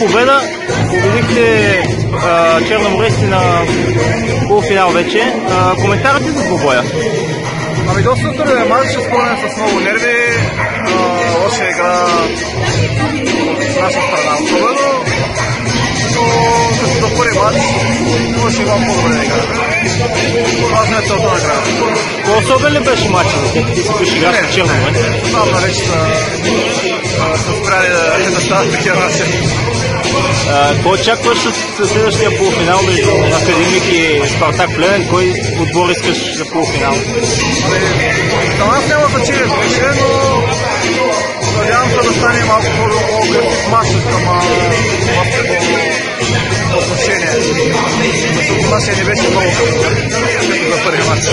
победа. Победихте черномореци на полуфинал вече. А, коментарът ти за двубоя? Ами доста труден матч, спорен с много нерви, лоша игра от наша страна особено, но като за първи матч може има по-добре да играе. Важно е целта на игра. По-особен ли беше теб? Ти си биш играч с черноморец. Нали, че са, спряли да стават такива матчи. Кой очакваш от следващия полуфинал нали, между Академик и Спартак Плевен? Кой отбор искаш за полуфинал? Това няма значение, но надявам се да стане малко по-агресив матчът към отношение. Защото у нас не беше много за първи матч.